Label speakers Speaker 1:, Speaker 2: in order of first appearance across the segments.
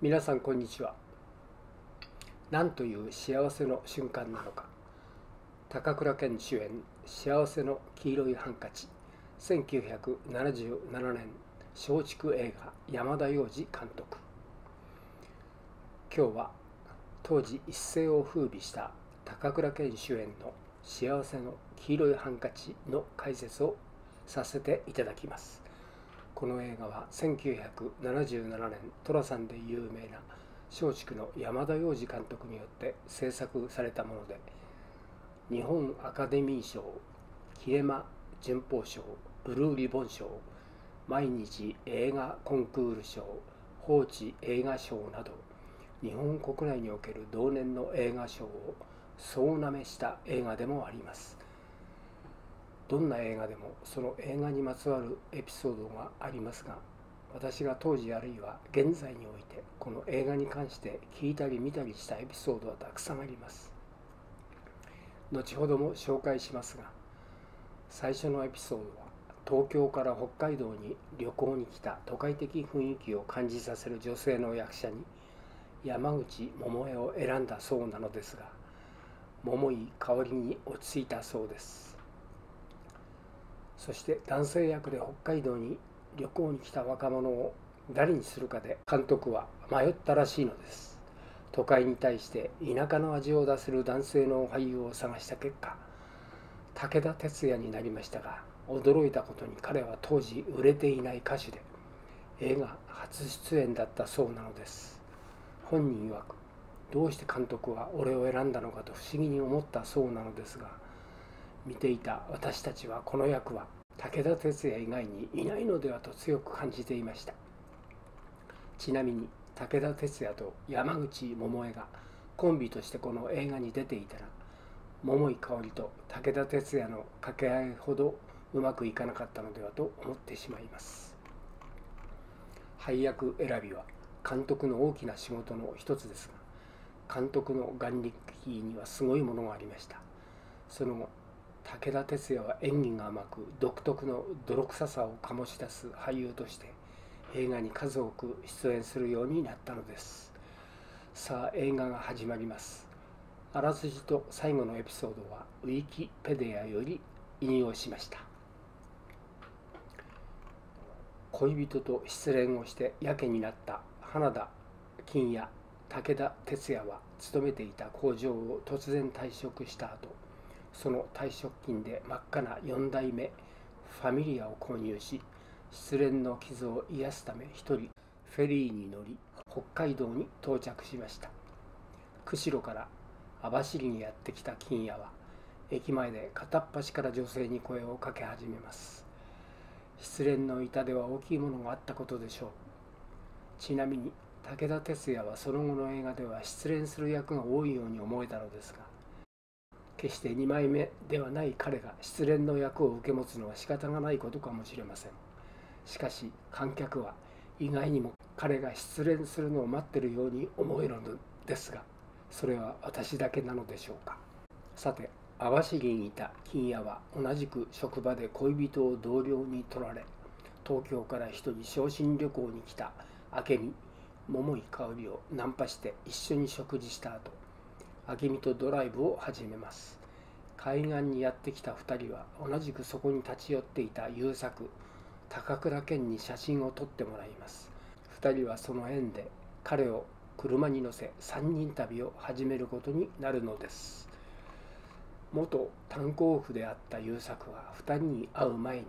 Speaker 1: 皆さんこんにちは。何という幸せの瞬間なのか。高倉健主演「幸せの黄色いハンカチ」1977年松竹映画山田洋次監督。今日は当時一世を風靡した高倉健主演の「幸せの黄色いハンカチ」の解説をさせていただきます。この映画は1977年寅さんで有名な松竹の山田洋次監督によって制作されたもので日本アカデミー賞キエマ順法賞ブルーリボン賞毎日映画コンクール賞放置映画賞など日本国内における同年の映画賞を総なめした映画でもあります。どんな映画でもその映画にまつわるエピソードがありますが私が当時あるいは現在においてこの映画に関して聞いたり見たりしたエピソードはたくさんあります。後ほども紹介しますが最初のエピソードは東京から北海道に旅行に来た都会的雰囲気を感じさせる女性の役者に山口百恵を選んだそうなのですが桃井香りに落ち着いたそうです。そして男性役で北海道に旅行に来た若者を誰にするかで監督は迷ったらしいのです。都会に対して田舎の味を出せる男性の俳優を探した結果武田鉄矢になりましたが驚いたことに彼は当時売れていない歌手で映画初出演だったそうなのです。本人曰くどうして監督は俺を選んだのかと不思議に思ったそうなのですが見ていた私たちはこの役は武田鉄矢以外にいないのではと強く感じていました。ちなみに武田鉄矢と山口百恵がコンビとしてこの映画に出ていたら桃井かおりと武田鉄矢の掛け合いほどうまくいかなかったのではと思ってしまいます。配役選びは監督の大きな仕事の一つですが監督の眼力にはすごいものがありました。その後武田鉄矢は演技が甘く独特の泥臭さを醸し出す俳優として映画に数多く出演するようになったのです。さあ映画が始まります。あらすじと最後のエピソードはウィキペディアより引用しました。恋人と失恋をしてやけになった花田金也武田鉄矢は勤めていた工場を突然退職した後その退職金で真っ赤な4代目ファミリアを購入し失恋の傷を癒すため一人フェリーに乗り北海道に到着しました。釧路から網走にやってきた金谷は駅前で片っ端から女性に声をかけ始めます。失恋の痛手は大きいものがあったことでしょう。ちなみに武田鉄矢はその後の映画では失恋する役が多いように思えたのですが決して2枚目ではない彼が失恋の役を受け持つのは仕方がないことかもしれません。しかし観客は意外にも彼が失恋するのを待ってるように思えるのですがそれは私だけなのでしょうか。さて網走にいた金谷は同じく職場で恋人を同僚に取られ東京から一人昇進旅行に来た明美桃井香織をナンパして一緒に食事した後明美とドライブを始めます。海岸にやってきた2人は同じくそこに立ち寄っていた優作高倉健に写真を撮ってもらいます。2人はその縁で彼を車に乗せ3人旅を始めることになるのです。元炭鉱夫であった優作は2人に会う前に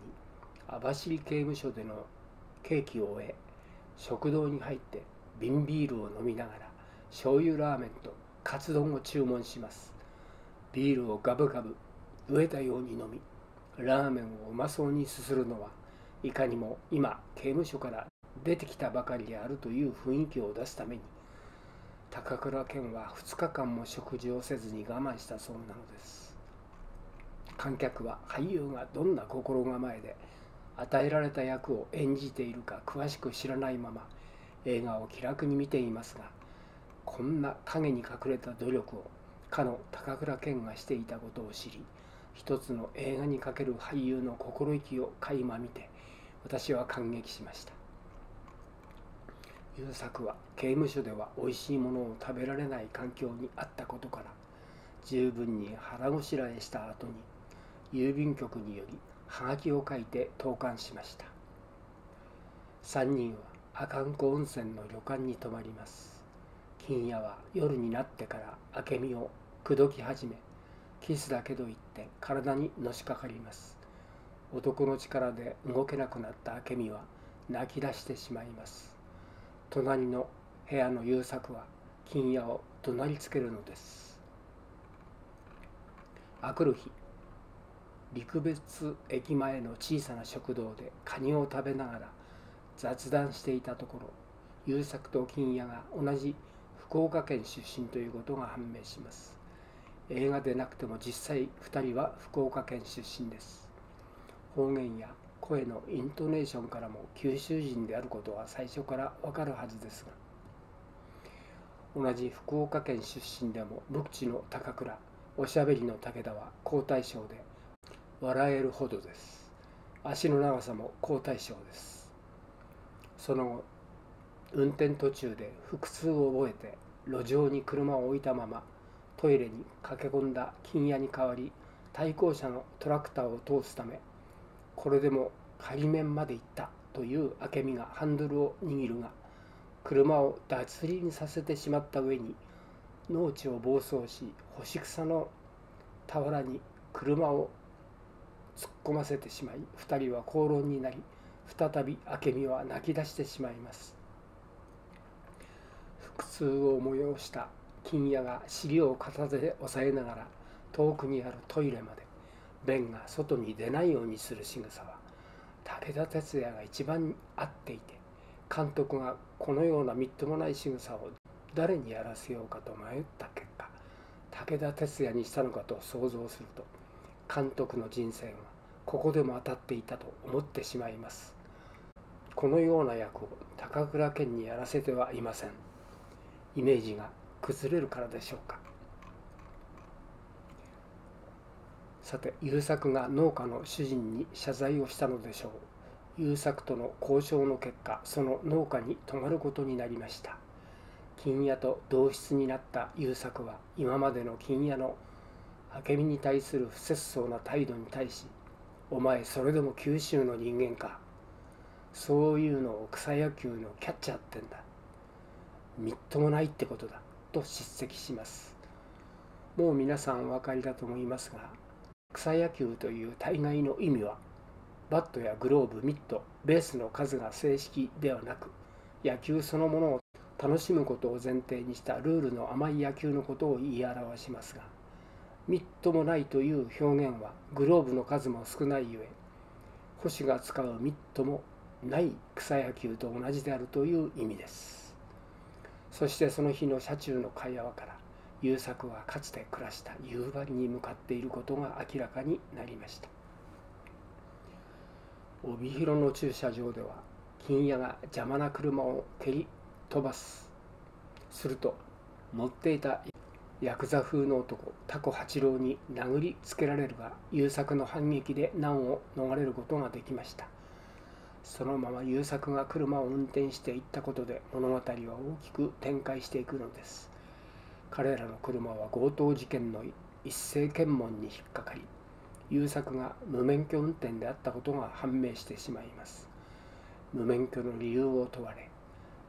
Speaker 1: 網走刑務所での刑期を終え食堂に入って瓶ビールを飲みながら醤油ラーメンとカツ丼を注文します。ビールをガブガブ飢えたように飲みラーメンをうまそうにすするのはいかにも今刑務所から出てきたばかりであるという雰囲気を出すために高倉健は2日間も食事をせずに我慢したそうなのです。観客は俳優がどんな心構えで与えられた役を演じているか詳しく知らないまま映画を気楽に見ていますがこんな影に隠れた努力をかの高倉健がしていたことを知り一つの映画にかける俳優の心意気を垣間見て私は感激しました。優作は刑務所ではおいしいものを食べられない環境にあったことから十分に腹ごしらえした後に郵便局によりはがきを書いて投函しました。3人は阿寒湖温泉の旅館に泊まります。金夜は夜になってから明美を口説き始めキスだけど言って体にのしかかります。男の力で動けなくなった明美は泣き出してしまいます。隣の部屋の優作は金夜を怒鳴りつけるのです。あくる日陸別駅前の小さな食堂でカニを食べながら雑談していたところ優作と金谷が同じ福岡県出身ということが判明します。映画でなくても実際2人は福岡県出身です。方言や声のイントネーションからも九州人であることは最初からわかるはずですが同じ福岡県出身でも無口の高倉おしゃべりの武田は好対象で笑えるほどです。足の長さも好対象です。その後運転途中で腹痛を覚えて路上に車を置いたままトイレに駆け込んだ金屋に代わり対向車のトラクターを通すためこれでも仮面まで行ったという明美がハンドルを握るが車を脱輪させてしまった上に農地を暴走し干し草の俵に車を突っ込ませてしまい2人は口論になり再び明美は泣き出してしまいます。腹痛を催した金谷が尻を片手で押さえながら遠くにあるトイレまで便が外に出ないようにする仕草は武田鉄矢が一番合っていて監督がこのようなみっともない仕草を誰にやらせようかと迷った結果武田鉄矢にしたのかと想像すると監督の人生がここでも当たっていたと思ってしまいます。このような役を高倉健にやらせてはいません。イメージが崩れるからでしょうか。さて優作が農家の主人に謝罪をしたのでしょう。優作との交渉の結果その農家に泊まることになりました。金屋と同室になった優作は今までの金屋の明美に対する不節操な態度に対し「お前それでも九州の人間か」そういうのを草野球のキャッチャーってんだ。みっともないってことだと叱責します。もう皆さんお分かりだと思いますが草野球という大概の意味はバットやグローブミットベースの数が正式ではなく野球そのものを楽しむことを前提にしたルールの甘い野球のことを言い表しますがみっともないという表現はグローブの数も少ないゆえ星が使うミットもない草野球と同じであるという意味です。そしてその日の車中の会話から優作はかつて暮らした夕張に向かっていることが明らかになりました。帯広の駐車場では金屋が邪魔な車を蹴り飛ばすすると乗っていたヤクザ風の男タコ八郎に殴りつけられるが優作の反撃で難を逃れることができました。そのまま優作が車を運転していったことで物語は大きく展開していくのです。彼らの車は強盗事件の一斉検問に引っかかり優作が無免許運転であったことが判明してしまいます。無免許の理由を問われ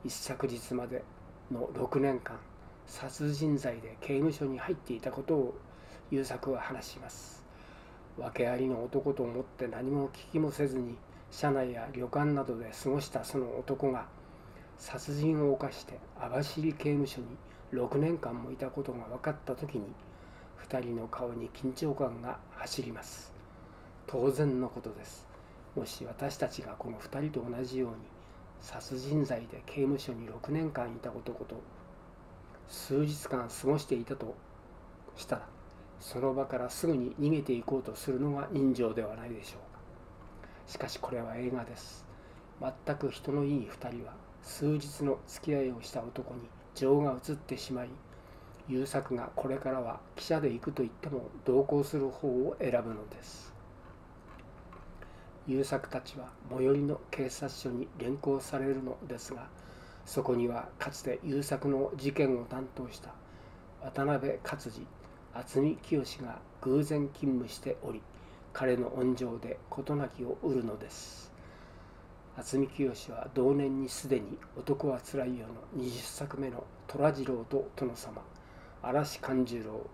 Speaker 1: 一昨日までの6年間殺人罪で刑務所に入っていたことを優作は話します。訳ありの男と思って何も聞きもせずに車内や旅館などで過ごしたその男が殺人を犯して網走刑務所に6年間もいたことが分かった時に2人の顔に緊張感が走ります。当然のことです。もし私たちがこの2人と同じように殺人罪で刑務所に6年間いた男と数日間過ごしていたとしたらその場からすぐに逃げていこうとするのが人情ではないでしょう。かしかしこれは映画です。全く人のいい2人は数日の付き合いをした男に情が移ってしまい優作がこれからは記者で行くと言っても同行する方を選ぶのです。優作たちは最寄りの警察署に連行されるのですがそこにはかつて優作の事件を担当した渡辺勝次渥美清が偶然勤務しており彼の恩情で事なきを売るのです。渥美清は同年にすでに「男はつらいよ」の20作目の虎次郎と殿様嵐勘十郎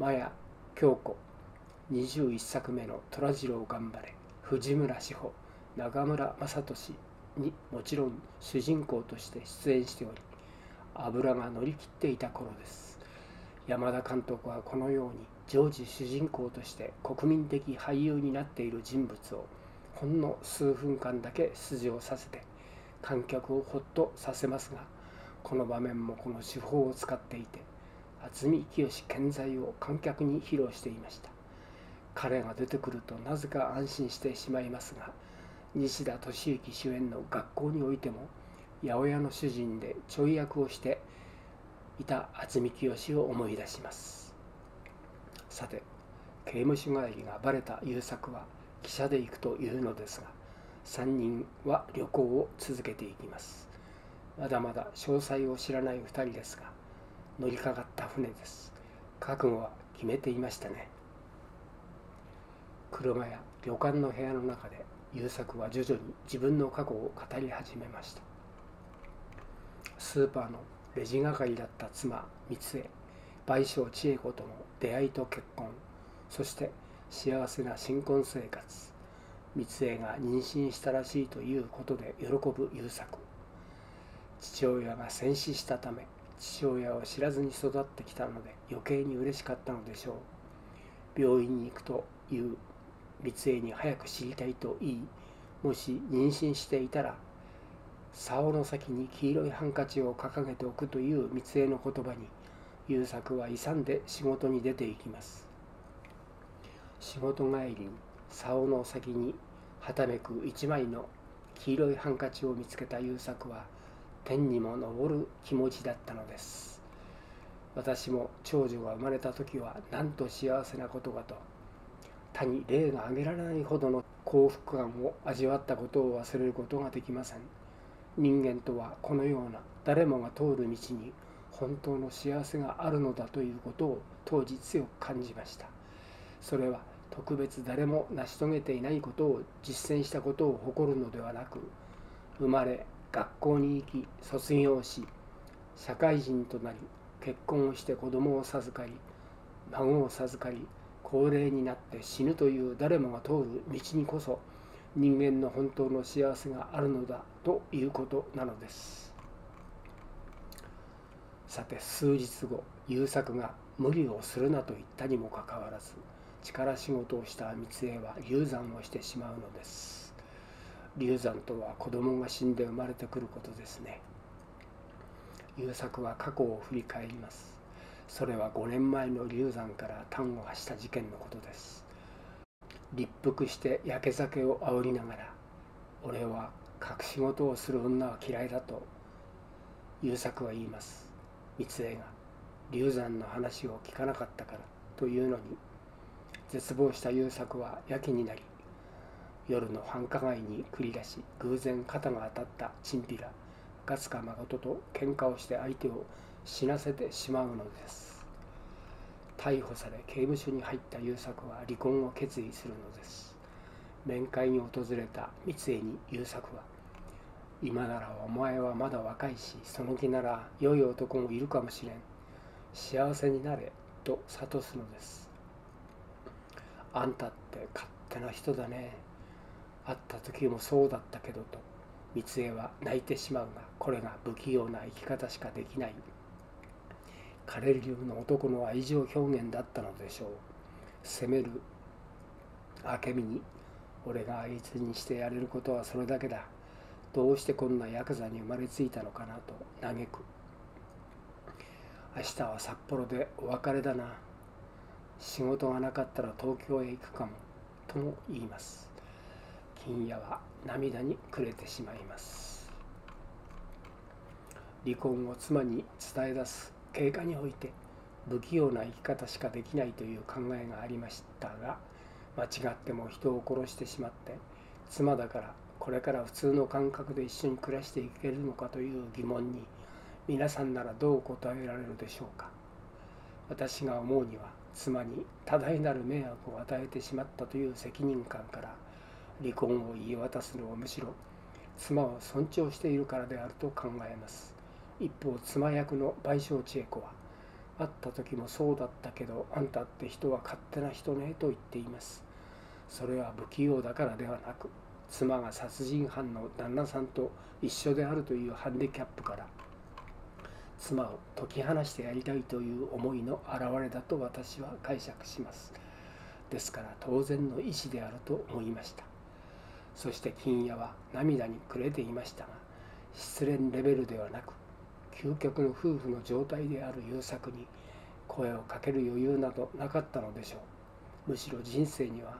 Speaker 1: 麻也京子21作目の虎次郎頑張れ藤村志保中村雅俊にもちろん主人公として出演しており油が乗り切っていた頃です。山田監督はこのように常時主人公として国民的俳優になっている人物をほんの数分間だけ出場させて観客をほっとさせますがこの場面もこの手法を使っていて渥美清健在を観客に披露していました。彼が出てくるとなぜか安心してしまいますが西田敏行主演の学校においても八百屋の主人でちょい役をしていた渥美清を思い出します。さて刑務所帰りがバレた優作は汽車で行くというのですが3人は旅行を続けていきます。まだまだ詳細を知らない2人ですが乗りかかった船です。覚悟は決めていましたね。車や旅館の部屋の中で優作は徐々に自分の過去を語り始めました。スーパーのレジ係だった妻三江。賠償千恵子との出会いと結婚。そして幸せな新婚生活。三江が妊娠したらしいということで喜ぶ優作。父親が戦死したため父親を知らずに育ってきたので余計に嬉しかったのでしょう。病院に行くという立英に早く知りたいと言いもし妊娠していたら竿の先に黄色いハンカチを掲げておくという三江の言葉に優作は勇んで仕事に出ていきます。仕事帰りに竿の先にはためく一枚の黄色いハンカチを見つけた優作は天にも昇る気持ちだったのです。私も長女が生まれた時はなんと幸せなことかと他に例が挙げられないほどの幸福感を味わったことを忘れることができません。人間とはこのような誰もが通る道に本当の幸せがあるのだということを当時強く感じました。それは特別誰も成し遂げていないことを実践したことを誇るのではなく生まれ学校に行き卒業し社会人となり結婚をして子供を授かり孫を授かり高齢になって死ぬという誰もが通る道にこそ人間の本当の幸せがあるのだということなのです。さて数日後優作が無理をするなと言ったにもかかわらず力仕事をした三江は流産をしてしまうのです。流産とは子供が死んで生まれてくることですね。優作は過去を振り返ります。それは5年前の流産から端を発した事件のことです。立腹して焼け酒を煽りながら俺は隠し事をする女は嫌いだと優作は言います。三江が流産の話を聞かなかったからというのに絶望した優作はやけになり夜の繁華街に繰り出し偶然肩が当たったチンピラ勝塚誠と喧嘩をして相手を死なせてしまうのです。逮捕され刑務所に入った優作は離婚を決意するのです。面会に訪れた三江に優作は今ならお前はまだ若いしその気なら良い男もいるかもしれん。幸せになれと諭すのです。あんたって勝手な人だね。会った時もそうだったけどと三江は泣いてしまうがこれが不器用な生き方しかできない。彼流の男の愛情表現だったのでしょう。責める明美に俺があいつにしてやれることはそれだけだ。どうしてこんなヤクザに生まれついたのかなと嘆く。明日は札幌でお別れだな。仕事がなかったら東京へ行くかもとも言います。金谷は涙に暮れてしまいます。離婚を妻に伝え出す経過において不器用な生き方しかできないという考えがありましたが間違っても人を殺してしまって妻だからこれから普通の感覚で一緒に暮らしていけるのかという疑問に皆さんならどう答えられるでしょうか？私が思うには妻に多大なる迷惑を与えてしまったという責任感から離婚を言い渡すのはむしろ妻を尊重しているからであると考えます。一方妻役の賠償千恵子は会った時もそうだったけどあんたって人は勝手な人ねと言っています。それは不器用だからではなく妻が殺人犯の旦那さんと一緒であるというハンディキャップから妻を解き放してやりたいという思いの表れだと私は解釈します。ですから当然の意思であると思いました。そして金谷は涙に暮れていましたが失恋レベルではなく究極の夫婦の状態である優作に声をかける余裕などなかったのでしょう。むしろ人生には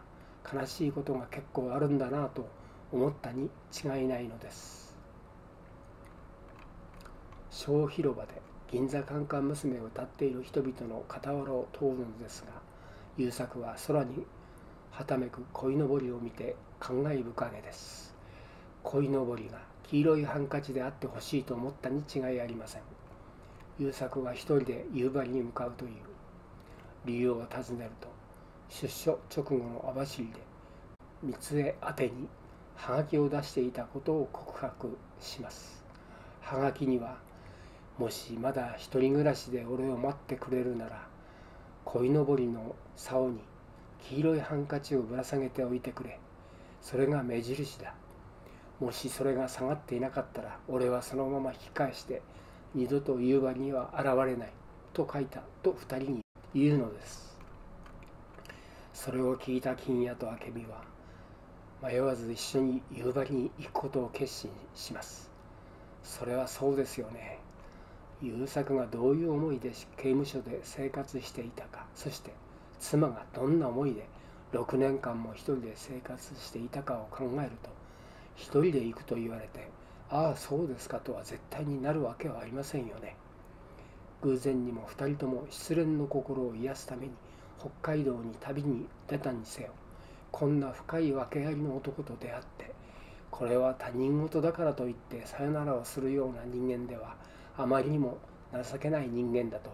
Speaker 1: 悲しいことが結構あるんだなと思ったに違いないのです。小広場で銀座カンカン娘を歌っている人々の傍らを通るのですが優作は空にはためく鯉のぼりを見て感慨深げです。鯉のぼりが黄色いハンカチであってほしいと思ったに違いありません。優作は一人で夕張に向かうという。理由を尋ねると出所直後の網走で三江宛にはがきを出していたことを告白します。はがきにはもしまだ一人暮らしで俺を待ってくれるなら鯉のぼりの竿に黄色いハンカチをぶら下げておいてくれ。それが目印だ。もしそれが下がっていなかったら俺はそのまま引き返して二度と夕張には現れない。と書いたと二人に言うのです。それを聞いた金谷と明美は迷わず一緒に夕張に行くことを決心します。それはそうですよね。優作がどういう思いで刑務所で生活していたか。そして妻がどんな思いで6年間も一人で生活していたかを考えると一人で行くと言われてああそうですかとは絶対になるわけはありませんよね。偶然にも2人とも失恋の心を癒すために北海道に旅に出たにせよこんな深い訳ありの男と出会ってこれは他人事だからといってさよならをするような人間ではあまりにも情けない人間だと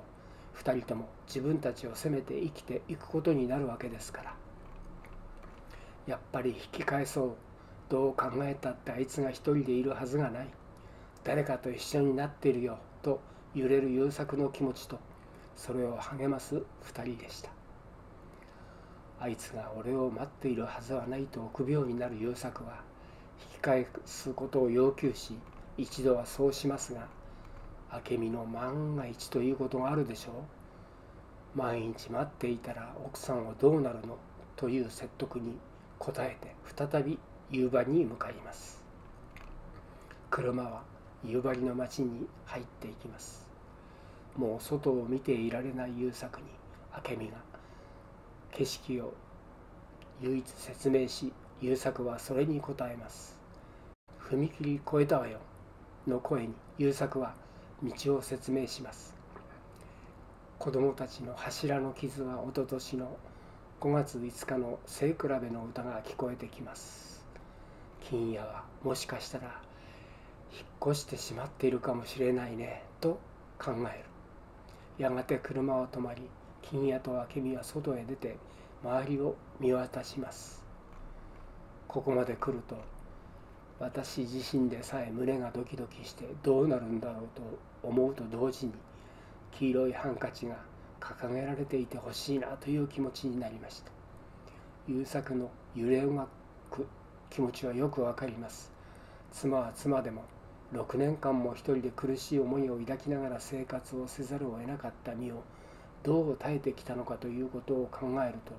Speaker 1: 2人とも自分たちを責めて生きていくことになるわけですから。やっぱり引き返そうどう考えたってあいつが一人でいるはずがない誰かと一緒になっているよと揺れる優作の気持ちとそれを励ます2人でした。あいつが俺を待っているはずはないと臆病になる優作は引き返すことを要求し一度はそうしますが明美の万が一ということがあるでしょう。毎日待っていたら奥さんはどうなるの？という説得に応えて再び夕張に向かいます。車は夕張の町に入っていきます。もう外を見ていられない優作に明美が景色を唯一説明し優作はそれに答えます。踏切越えたわよの声に優作は道を説明します。子供たちの柱の傷はおととしの5月5日の背比べの歌が聞こえてきます。金谷はもしかしたら引っ越してしまっているかもしれないねと考える。やがて車は止まり金谷と明美は外へ出て周りを見渡します。ここまで来ると私自身でさえ胸がドキドキしてどうなるんだろうと思うと同時に黄色いハンカチが掲げられていてほしいなという気持ちになりました。優作の揺れ動く気持ちはよくわかります。妻は妻でも6年間も一人で苦しい思いを抱きながら生活をせざるを得なかった身をどう耐えてきたのかということを考えると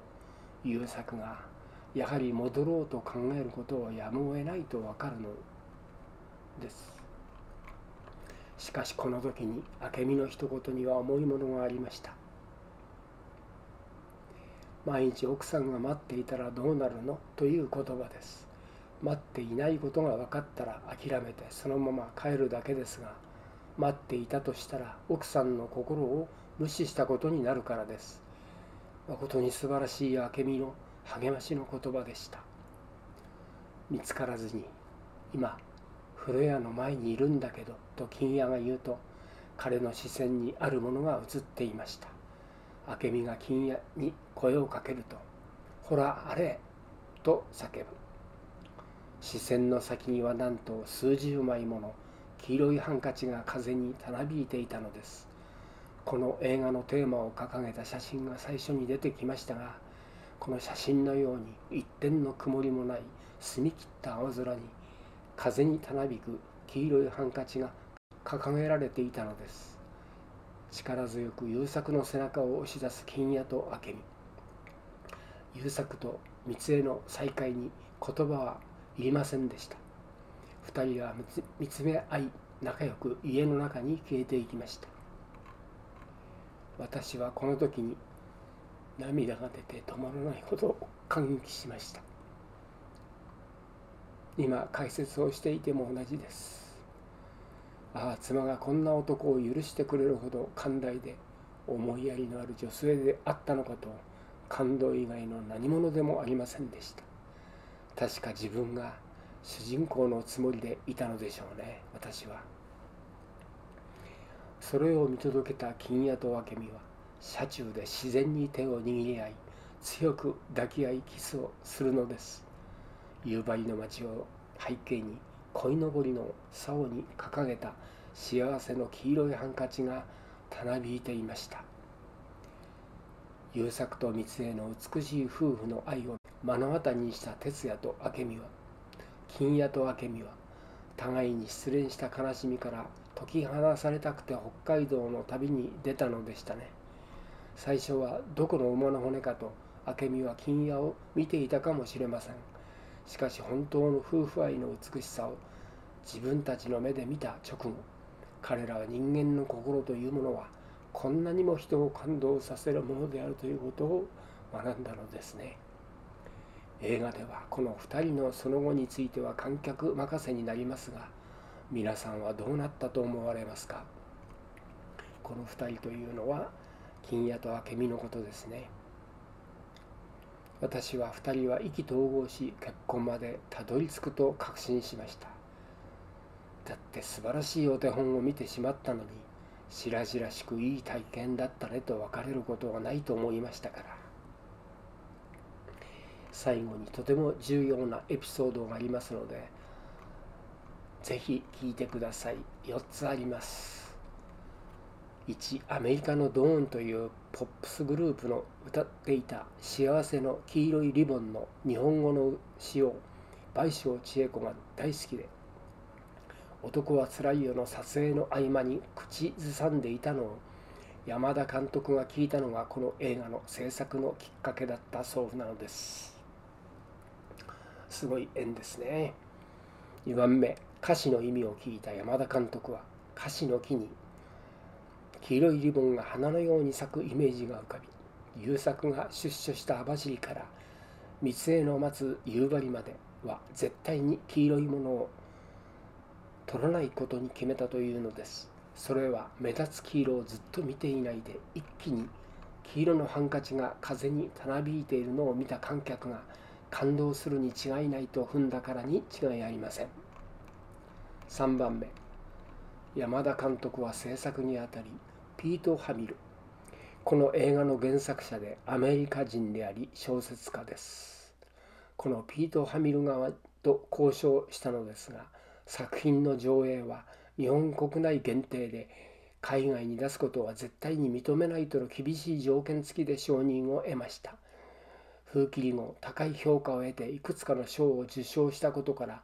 Speaker 1: 優作がやはり戻ろうと考えることをやむを得ないとわかるのです。しかしこの時に明美の一言には重いものがありました。毎日奥さんが待っていたらどうなるのという言葉です。待っていないことが分かったら諦めてそのまま帰るだけですが待っていたとしたら奥さんの心を無視したことになるからです。誠に素晴らしい明美の励ましの言葉でした。見つからずに今風呂屋の前にいるんだけどと金谷が言うと彼の視線にあるものが映っていました。明美が金谷に声をかけると「ほらあれ!」と叫ぶ。視線の先にはなんと数十枚もの黄色いハンカチが風にたなびいていたのです。この映画のテーマを掲げた写真が最初に出てきましたがこの写真のように一点の曇りもない澄み切った青空に風にたなびく黄色いハンカチが掲げられていたのです。力強く優作の背中を押し出す金谷と明美。優作と三重の再会に言葉はいりませんでした。二人は見つめ合い仲良く家の中に消えていきました。私はこの時に涙が出て止まらないほど感激しました。今解説をしていても同じです。ああ妻がこんな男を許してくれるほど寛大で思いやりのある女性であったのかと感動以外の何者でもありませんでした。確か自分が主人公のつもりでいたのでしょうね私は。それを見届けた金谷と明美は車中で自然に手を握り合い強く抱き合いキスをするのです。夕張の町を背景に鯉のぼりの竿に掲げた幸せの黄色いハンカチがたなびいていました。優作と三重の美しい夫婦の愛を目の当たりにした哲也と明美は金谷と明美は互いに失恋した悲しみから解き放されたくて北海道の旅に出たのでしたね。最初はどこの馬の骨かと明美は金谷を見ていたかもしれません。しかし本当の夫婦愛の美しさを自分たちの目で見た直後彼らは人間の心というものはこんなにも人を感動させるものであるということを学んだのですね。映画ではこの2人のその後については観客任せになりますが皆さんはどうなったと思われますか？この2人というのは金谷と明美のことですね。私は2人は意気投合し結婚までたどり着くと確信しました。だって素晴らしいお手本を見てしまったのに白々しくいい体験だったねと別れることはないと思いましたから。最後にとても重要なエピソードがありますのでぜひ聞いてください。4つあります。1アメリカのドーンというポップスグループの歌っていた「幸せの黄色いリボン」の日本語の詩を倍賞千恵子が大好きで「男はつらいよ」の撮影の合間に口ずさんでいたのを山田監督が聞いたのがこの映画の制作のきっかけだったそうなのです。すごい縁ですね。2番目歌詞の意味を聞いた山田監督は歌詞の木に黄色いリボンが花のように咲くイメージが浮かび優作が出所した網走から三重の待つ夕張までは絶対に黄色いものを取らないことに決めたというのです。それは目立つ黄色をずっと見ていないで一気に黄色のハンカチが風にたなびいているのを見た観客が感動するに違いないと踏んだからに違いありません。3番目。山田監督は制作にあたりピート・ハミル。この映画の原作者でアメリカ人であり小説家です。このピート・ハミル側と交渉したのですが作品の上映は日本国内限定で海外に出すことは絶対に認めないとの厳しい条件付きで承認を得ました。封切り後高い評価を得ていくつかの賞を受賞したことから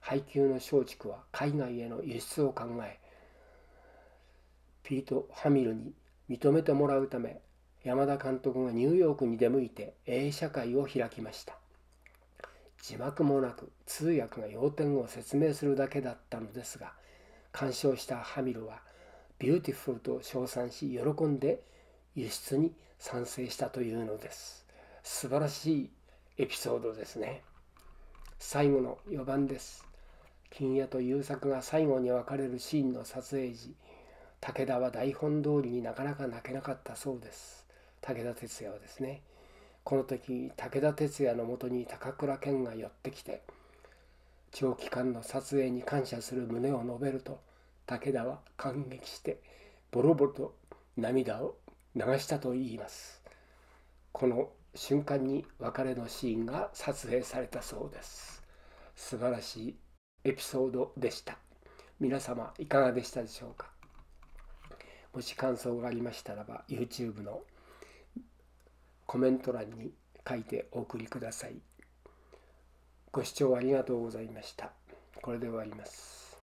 Speaker 1: 配給の松竹は海外への輸出を考えピート・ハミルに認めてもらうため山田監督がニューヨークに出向いて映写会を開きました。字幕もなく通訳が要点を説明するだけだったのですが鑑賞したハミルはビューティフルと称賛し喜んで輸出に賛成したというのです。素晴らしいエピソードですね。最後の4番です。金谷と優作が最後に別れるシーンの撮影時武田は台本通りになかなか泣けなかったそうです。武田鉄矢はですねこの時武田鉄矢のもとに高倉健が寄ってきて長期間の撮影に感謝する旨を述べると武田は感激してボロボロと涙を流したといいます。この瞬間に別れのシーンが撮影されたそうです。素晴らしいエピソードでした。皆様いかがでしたでしょうか？もし感想がありましたらば YouTube のコメント欄に書いてお送りください。ご視聴ありがとうございました。これで終わります。